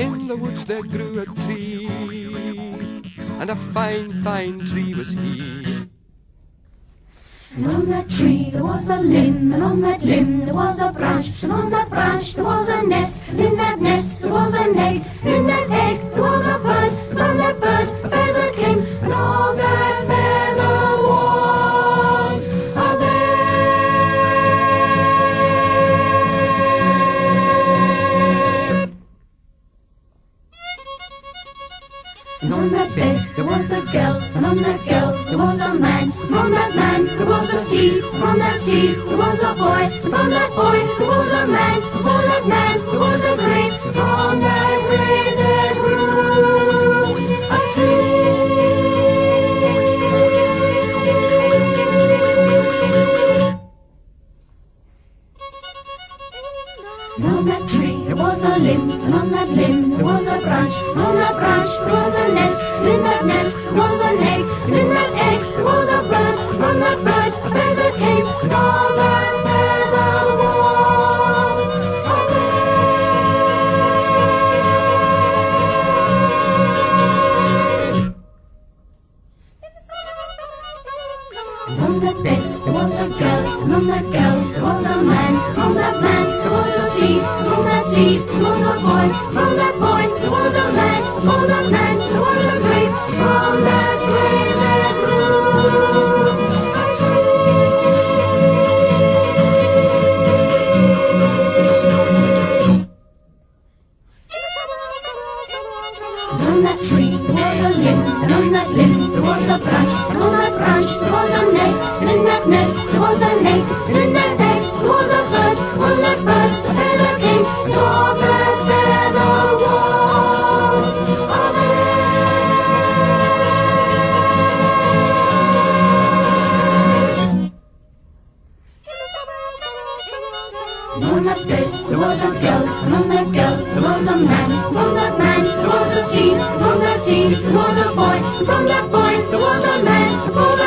In the woods there grew a tree, and a fine, fine tree was he. And on that tree there was a limb, and on that limb there was a branch, and on that branch there was a nest, and in And on that bed there was a girl, and on that girl there was a man. From that man there was a seed, from that seed there was a boy. From that boy there was a man, from that man there was a grave. From that grave there grew a tree. And on that tree was a limb, and on that limb was a branch, on that branch was a nest, and in that nest was an egg, and in that egg was a bird, and from that bird a feather came, and all that feather was a bed. On that bed there was a girl, and on that girl was a man, a boy, from that boy. A man, man. A a tree. Was a limb, and on that limb. There was a branch, and on branch. There was a nest, and in that nest. There was an egg, and in that all that there was a girl, and on that girl there was a man. A a boy, and from that boy there was a man.